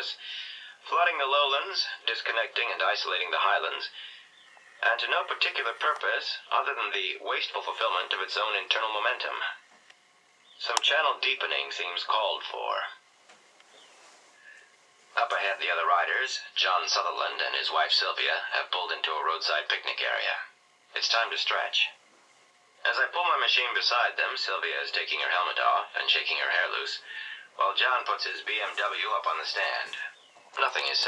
purpose flooding the lowlands, disconnecting and isolating the highlands, and to no particular purpose other than the wasteful fulfillment of its own internal momentum. Some channel deepening seems called for. Up ahead, the other riders, John Sutherland and his wife Sylvia, have pulled into a roadside picnic area. It's time to stretch. As I pull my machine beside them, Sylvia is taking her helmet off and shaking her hair loose, while John puts his BMW up on the stand. Nothing is